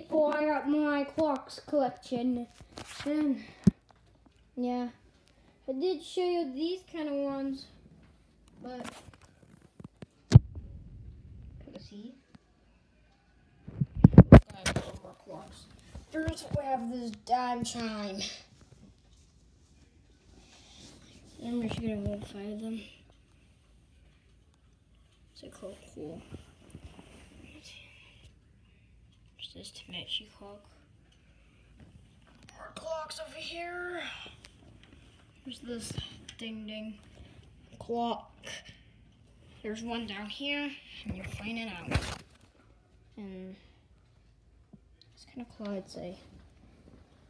got my clocks collection. And yeah, I did show you these kind of ones, but see. more clocks. First, we have this dime chime. I'm just gonna modify them. It's So cool, cool. This Tamechi clock. More clocks over here. There's this ding ding clock. There's one down here, and you'll find it out. And it's kind of cool, I'd say.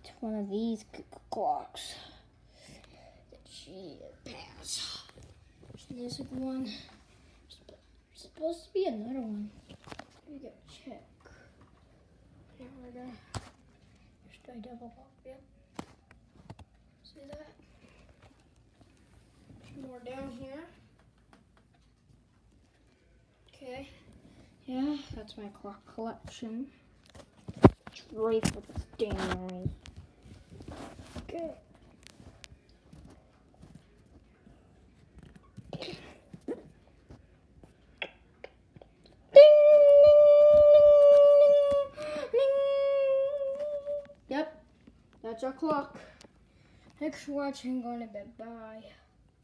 It's one of these clocks that she passed. There's one. There's supposed to be another one. Just I double up, yep. See that? More down here. Okay. Yeah, that's my clock collection. It's right this damn ring. Okay. Yep, that's our clock. Thanks for watching. Going to bed. Bye.